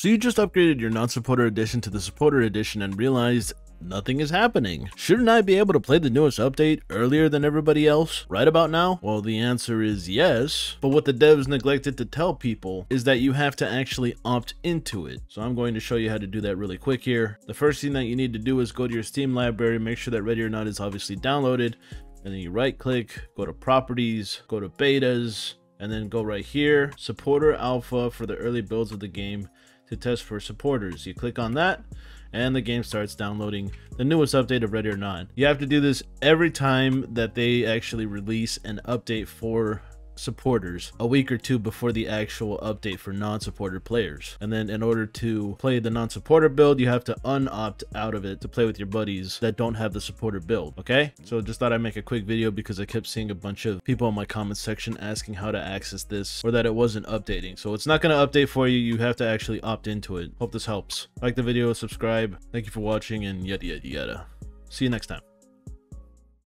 So you just upgraded your non-supporter edition to the supporter edition and realized nothing is happening. Shouldn't I be able to play the newest update earlier than everybody else right about now? Well, the answer is yes, but what the devs neglected to tell people is that you have to actually opt into it. So I'm going to show you how to do that really quick here. The first thing that you need to do is go to your Steam library, make sure that Ready or Not is obviously downloaded, and then you right click, go to properties, go to betas, and then go right here, supporter alpha for the early builds of the game to test for supporters. You click on that and the game starts downloading the newest update of Ready or Not. You have to do this every time that they actually release an update for supporters a week or two before the actual update for non-supporter players. And then in order to play the non-supporter build, you have to unopt out of it to play with your buddies that don't have the supporter build, okay? So just thought I'd make a quick video because I kept seeing a bunch of people in my comment section asking how to access this or that it wasn't updating. So it's not going to update for you. You have to actually opt into it. Hope this helps. Like the video, subscribe. Thank you for watching and yada yada yada. See you next time.